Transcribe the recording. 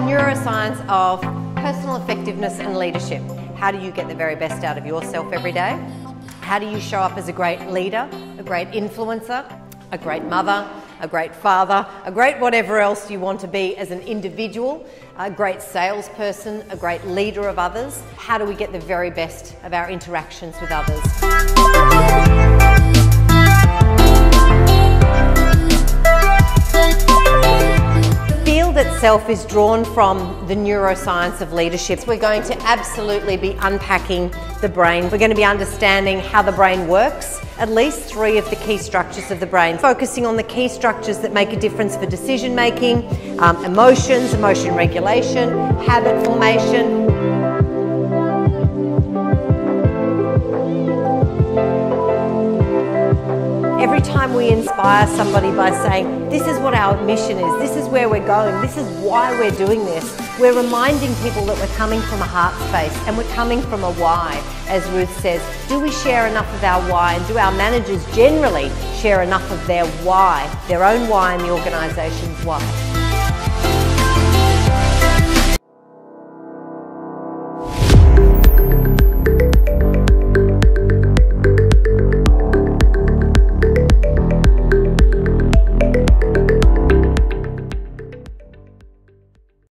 neuroscience of personal effectiveness and leadership. How do you get the very best out of yourself every day? How do you show up as a great leader, a great influencer, a great mother, a great father, a great whatever else you want to be as an individual, a great salesperson, a great leader of others? How do we get the very best of our interactions with others? Itself is drawn from the neuroscience of leadership. We're going to absolutely be unpacking the brain. We're going to be understanding how the brain works, at least three of the key structures of the brain, focusing on the key structures that make a difference for decision making, um, emotions, emotion regulation, habit formation, time we inspire somebody by saying, this is what our mission is, this is where we're going, this is why we're doing this, we're reminding people that we're coming from a heart space and we're coming from a why. As Ruth says, do we share enough of our why and do our managers generally share enough of their why, their own why and the organisation's why?